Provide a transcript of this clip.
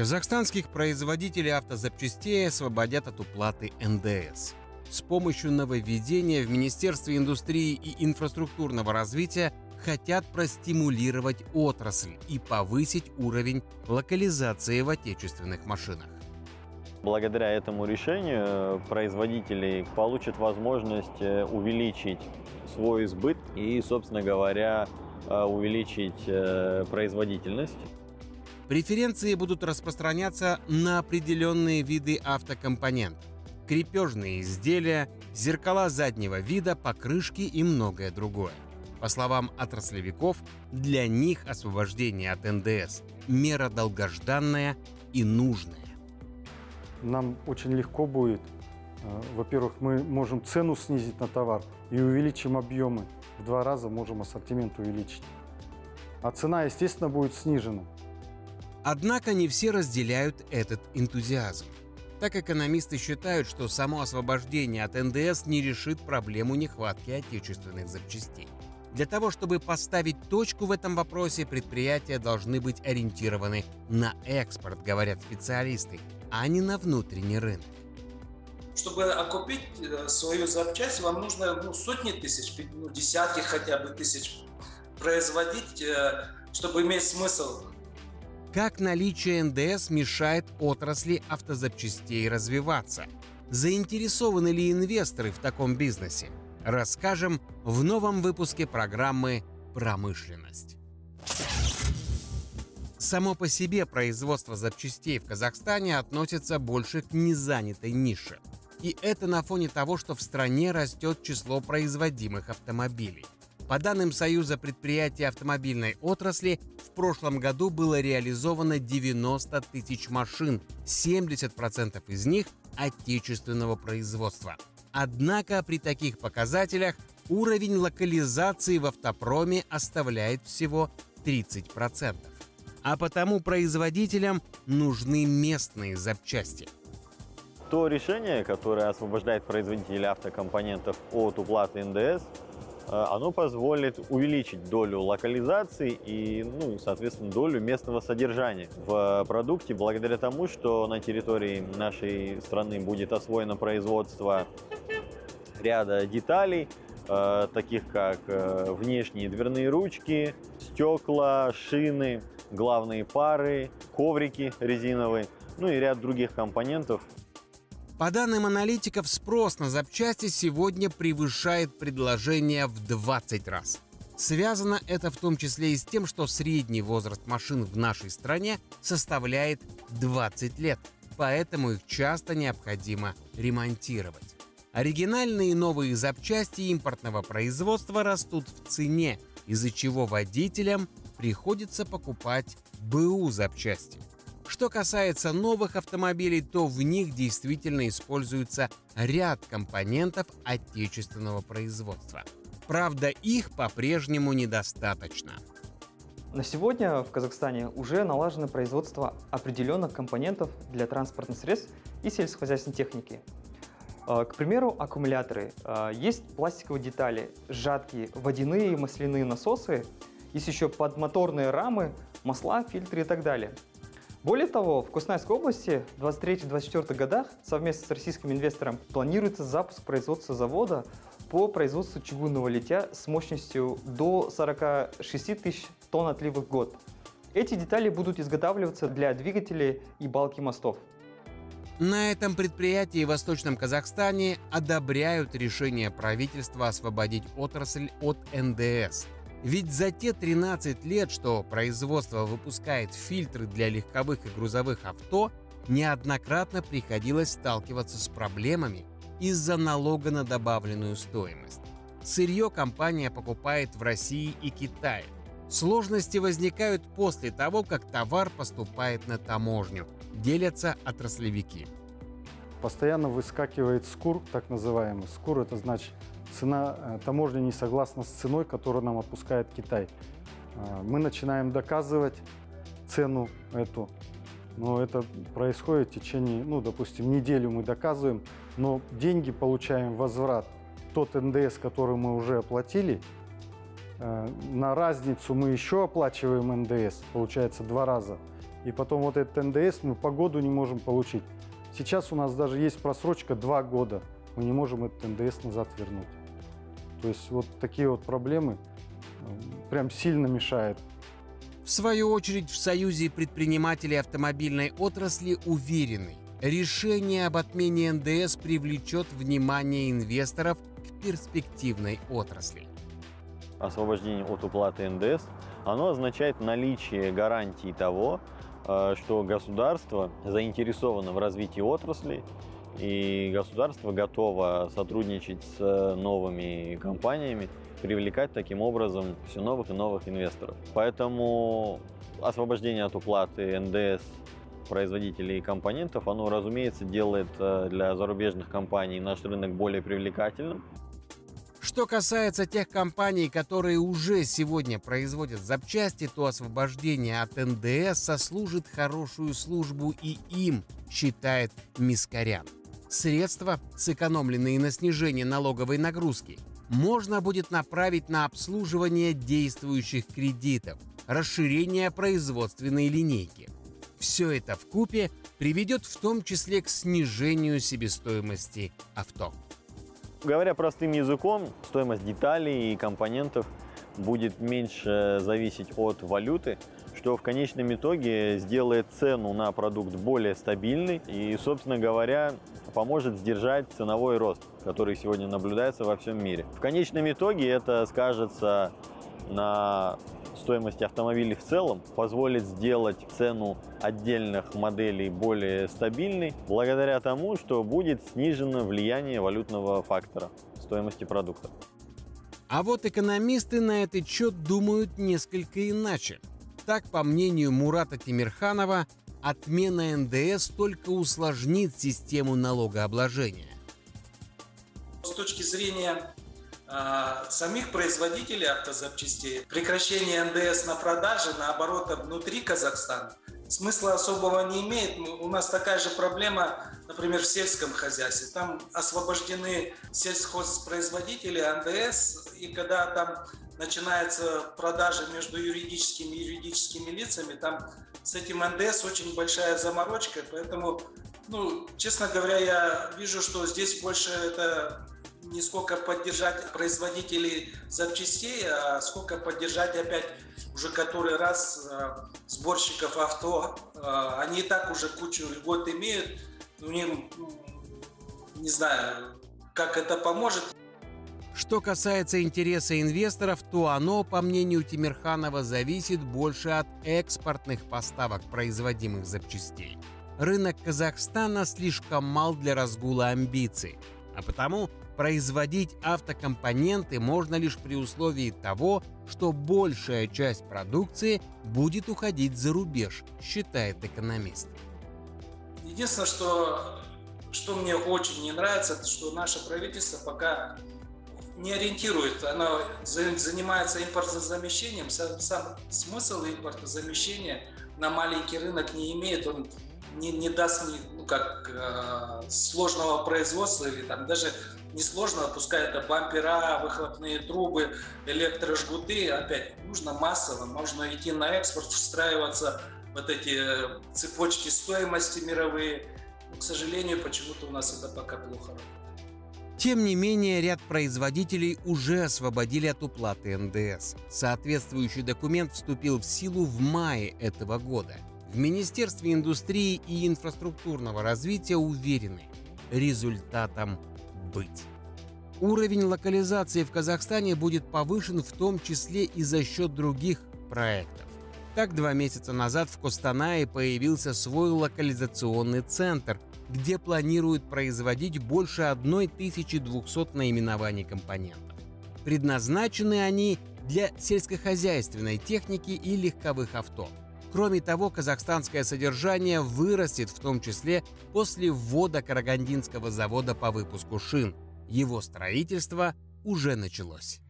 Казахстанских производителей автозапчастей освободят от уплаты НДС. С помощью нововведения в Министерстве индустрии и инфраструктурного развития хотят простимулировать отрасль и повысить уровень локализации в отечественных машинах. Благодаря этому решению э, производители получат возможность э, увеличить свой сбыт и, собственно говоря, э, увеличить производительность. Преференции будут распространяться на определенные виды автокомпонентов. Крепежные изделия, зеркала заднего вида, покрышки и многое другое. По словам отраслевиков, для них освобождение от НДС – мера долгожданная и нужная. Нам очень легко будет. Э, во-первых, мы можем цену снизить на товар и увеличим объемы. В два раза можем ассортимент увеличить. А цена, естественно, будет снижена. Однако не все разделяют этот энтузиазм. Так экономисты считают, что само освобождение от НДС не решит проблему нехватки отечественных запчастей. Для того, чтобы поставить точку в этом вопросе, предприятия должны быть ориентированы на экспорт, говорят специалисты, а не на внутренний рынок. Чтобы окупить э, свою запчасть, вам нужно ну, сотни тысяч, ну, десятки хотя бы тысяч производить, э, чтобы иметь смысл. Как наличие НДС мешает отрасли автозапчастей развиваться? Заинтересованы ли инвесторы в таком бизнесе? Расскажем в новом выпуске программы «Промышленность». Само по себе производство запчастей в Казахстане относится больше к незанятой нише. И это на фоне того, что в стране растет число производимых автомобилей. По данным Союза предприятий автомобильной отрасли, в прошлом году было реализовано 90 тысяч машин, 70% из них отечественного производства – Однако при таких показателях уровень локализации в автопроме оставляет всего 30%. А потому производителям нужны местные запчасти. То решение, которое освобождает производителей автокомпонентов от уплаты НДС, оно позволит увеличить долю локализации и, ну, соответственно, долю местного содержания в продукте, благодаря тому, что на территории нашей страны будет освоено производство ряда деталей, э, таких как э, внешние дверные ручки, стекла, шины, главные пары, коврики резиновые, ну и ряд других компонентов. По данным аналитиков, спрос на запчасти сегодня превышает предложение в 20 раз. Связано это в том числе и с тем, что средний возраст машин в нашей стране составляет 20 лет, поэтому их часто необходимо ремонтировать. Оригинальные новые запчасти импортного производства растут в цене, из-за чего водителям приходится покупать БУ запчасти. Что касается новых автомобилей, то в них действительно используется ряд компонентов отечественного производства. Правда, их по-прежнему недостаточно. На сегодня в Казахстане уже налажено производство определенных компонентов для транспортных средств и сельскохозяйственной техники. А, к примеру, аккумуляторы. А, есть пластиковые детали, сжатки, водяные и масляные насосы, есть еще подмоторные рамы, масла, фильтры и так далее. Более того, в Куснайской области в 23-24 годах совместно с российским инвестором планируется запуск производства завода по производству чугунного литья с мощностью до 46 тысяч тонн отлива в год. Эти детали будут изготавливаться для двигателей и балки мостов. На этом предприятии в Восточном Казахстане одобряют решение правительства освободить отрасль от НДС. Ведь за те 13 лет, что производство выпускает фильтры для легковых и грузовых авто, неоднократно приходилось сталкиваться с проблемами из-за налога на добавленную стоимость. Сырье компания покупает в России и Китае. Сложности возникают после того, как товар поступает на таможню – делятся отраслевики. Постоянно выскакивает скур, так называемый. Скур – это значит цена, э, таможня не согласна с ценой, которую нам отпускает Китай. Э, мы начинаем доказывать цену эту, но это происходит в течение, ну, допустим, неделю мы доказываем, но деньги получаем возврат. Тот НДС, который мы уже оплатили, э, на разницу мы еще оплачиваем НДС, получается два раза. и потом вот этот НДС мы по году не можем получить. Сейчас у нас даже есть просрочка 2 года. Мы не можем этот НДС назад вернуть. То есть вот такие вот проблемы э, прям сильно мешают. В свою очередь в Союзе предпринимателей автомобильной отрасли уверены, решение об отмене НДС привлечет внимание инвесторов к перспективной отрасли. Освобождение от уплаты НДС, оно означает наличие гарантии того, э, что государство заинтересовано в развитии отрасли и государство готово сотрудничать с новыми компаниями, привлекать таким образом все новых и новых инвесторов. Поэтому освобождение от уплаты НДС производителей компонентов, оно, разумеется, делает э, для зарубежных компаний наш рынок более привлекательным. Что касается тех компаний, которые уже сегодня производят запчасти, то освобождение от НДС сослужит хорошую службу и им, считает Мискарян. Средства, сэкономленные на снижение налоговой нагрузки, можно будет направить на обслуживание действующих кредитов, расширение производственной линейки. Все это в купе приведет в том числе к снижению себестоимости авто. Говоря простым языком, стоимость деталей и компонентов будет меньше зависеть от валюты, что в конечном итоге сделает цену на продукт более стабильной и, собственно говоря, поможет сдержать ценовой рост, который сегодня наблюдается во всем мире. В конечном итоге это скажется на стоимости автомобилей в целом, позволит сделать цену отдельных моделей более стабильной, благодаря тому, что будет снижено влияние валютного фактора стоимости продукта. А вот экономисты на этот счет думают несколько иначе. Так, по мнению Мурата Тимирханова, отмена НДС только усложнит систему налогообложения. С точки зрения э, самих производителей автозапчастей, прекращение НДС на продажи, на обороты внутри Казахстана смысла особого не имеет. У нас такая же проблема, например, в сельском хозяйстве. Там освобождены сельхозпроизводители НДС, и когда там начинается продажа между юридическими и юридическими лицами, там с этим НДС очень большая заморочка, поэтому, ну, честно говоря, я вижу, что здесь больше это не сколько поддержать производителей запчастей, а сколько поддержать опять уже который раз э, сборщиков авто. Э, они и так уже кучу льгот имеют, ну, не, не знаю, как это поможет. Что касается интереса инвесторов, то оно, по мнению Тимирханова, зависит больше от экспортных поставок производимых запчастей. Рынок Казахстана слишком мал для разгула амбиций, а потому производить автокомпоненты можно лишь при условии того, что большая часть продукции будет уходить за рубеж, считает экономист. Единственное, что, что мне очень не нравится, это что наше правительство пока не ориентирует, оно занимается импортозамещением, сам, сам смысл импортозамещения на маленький рынок не имеет, он не, не даст ну, как э, сложного производства или там даже несложно, пускай это бампера, выхлопные трубы, электрожгуты, опять нужно массово, можно идти на экспорт, встраиваться вот эти цепочки стоимости мировые. Но, к сожалению, почему-то у нас это пока плохо работает. Тем не менее, ряд производителей уже освободили от уплаты НДС. Соответствующий документ вступил в силу в мае этого года. В Министерстве индустрии и инфраструктурного развития уверены, результатом быть. Уровень локализации в Казахстане будет повышен в том числе и за счет других проектов. Так, два месяца назад в Костанае появился свой локализационный центр, где планируют производить больше 1200 наименований компонентов. Предназначены они для сельскохозяйственной техники и легковых авто. Кроме того, казахстанское содержание вырастет в том числе после ввода Карагандинского завода по выпуску шин. Его строительство уже началось.